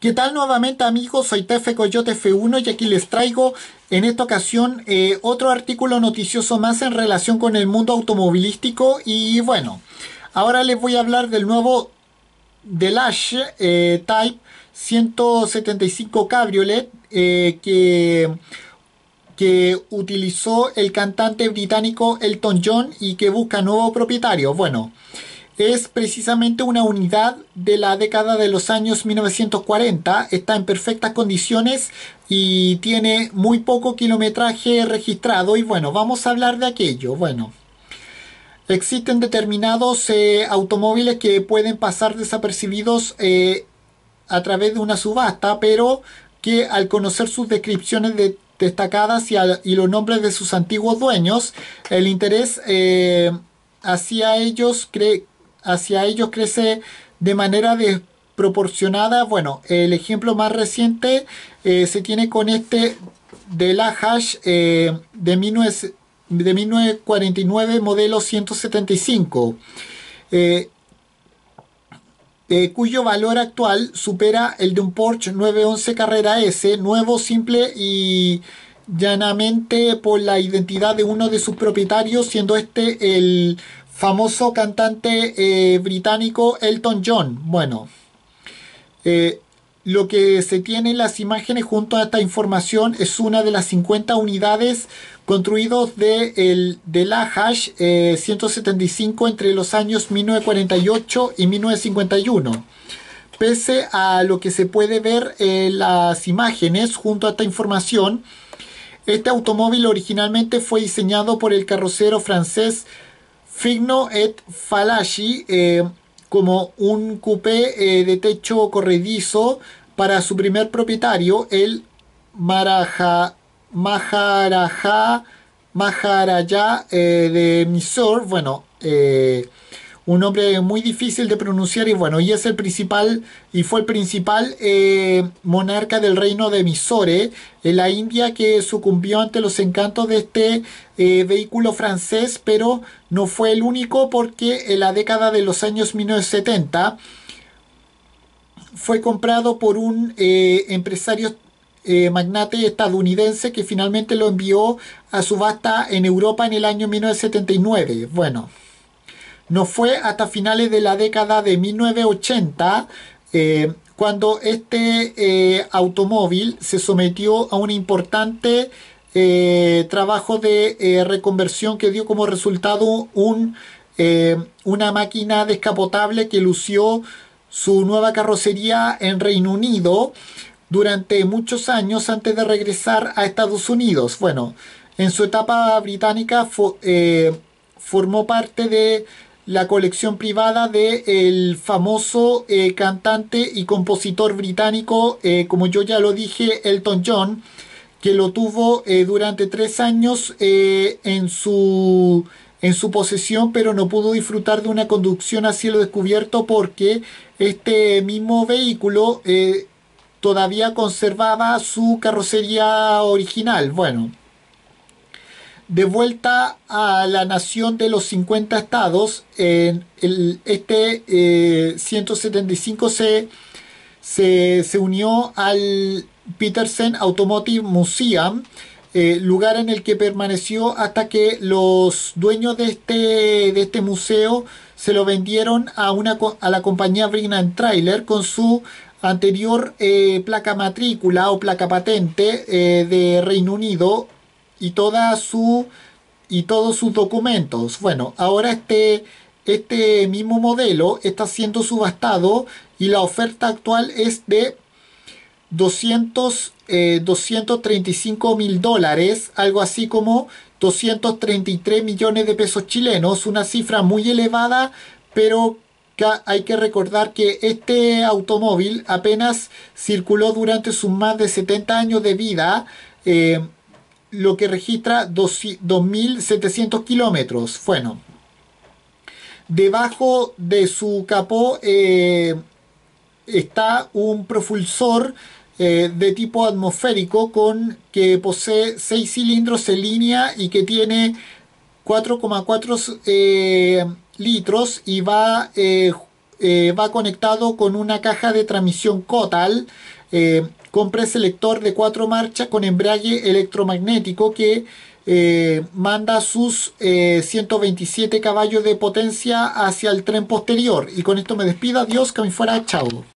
¿Qué tal nuevamente amigos? Soy Tefe Coyote F1 y aquí les traigo en esta ocasión eh, otro artículo noticioso más en relación con el mundo automovilístico y bueno, ahora les voy a hablar del nuevo Delash eh, Type 175 Cabriolet eh, que, que utilizó el cantante británico Elton John y que busca nuevo propietario. Bueno, es precisamente una unidad de la década de los años 1940, está en perfectas condiciones y tiene muy poco kilometraje registrado y bueno, vamos a hablar de aquello. Bueno, existen determinados eh, automóviles que pueden pasar desapercibidos eh, a través de una subasta, pero que al conocer sus descripciones destacadas y, los nombres de sus antiguos dueños, el interés eh, hacia ellos cree hacia ellos crece de manera desproporcionada. Bueno, el ejemplo más reciente eh, se tiene con este de la hash eh, de, 1949 modelo 175. Eh, cuyo valor actual supera el de un Porsche 911 Carrera S, nuevo, simple y llanamente por la identidad de uno de sus propietarios, siendo este el famoso cantante eh, británico Elton John. Bueno, eh, lo que se tiene en las imágenes junto a esta información es una de las 50 unidades construidos de, el, de la Hash 175 eh, entre los años 1948 y 1951. Pese a lo que se puede ver en las imágenes junto a esta información, este automóvil originalmente fue diseñado por el carrocero francés Figno et Falashi eh, como un coupé eh, de techo corredizo para su primer propietario, el Maraja, Maharaja, Maharaja eh, de Mysore. Bueno, un nombre muy difícil de pronunciar y bueno, y es el principal y fue el principal eh, monarca del reino de Mysore en la India que sucumbió ante los encantos de este eh, vehículo francés, pero no fue el único porque en la década de los años 1970 fue comprado por un eh, empresario magnate estadounidense que finalmente lo envió a subasta en Europa en el año 1979. Bueno. No fue hasta finales de la década de 1980 eh, cuando este eh, automóvil se sometió a un importante eh, trabajo de reconversión que dio como resultado un, una máquina descapotable que lució su nueva carrocería en Reino Unido durante muchos años antes de regresar a Estados Unidos. Bueno, en su etapa británica formó parte de la colección privada del el famoso eh, cantante y compositor británico, eh, como yo ya lo dije, Elton John, que lo tuvo eh, durante tres años en, su, en su posesión, pero no pudo disfrutar de una conducción a cielo descubierto porque este mismo vehículo todavía conservaba su carrocería original. Bueno de vuelta a la nación de los 50 estados, en el, este 175 eh, se, se, unió al Petersen Automotive Museum, eh, lugar en el que permaneció hasta que los dueños de este, de este museo se lo vendieron a, una, a la compañía Brigham Trailer con su anterior eh, placa matrícula o placa patente de Reino Unido y toda su y todos sus documentos. Bueno, ahora este, este mismo modelo está siendo subastado y la oferta actual es de 200, 235 eh, mil dólares, algo así como 233 millones de pesos chilenos, una cifra muy elevada, pero hay que recordar que este automóvil apenas circuló durante sus más de 70 años de vida. Eh, lo que registra 2.700 kilómetros. Bueno, debajo de su capó eh, está un propulsor eh, de tipo atmosférico con que posee 6 cilindros en línea y que tiene 4,4 eh, litros y va va conectado con una caja de transmisión Kotal eh, con preselector de cuatro marchas con embrague electromagnético que eh, manda sus 127 caballos de potencia hacia el tren posterior. Y con esto me despido. Adiós, que me fuera. Chao.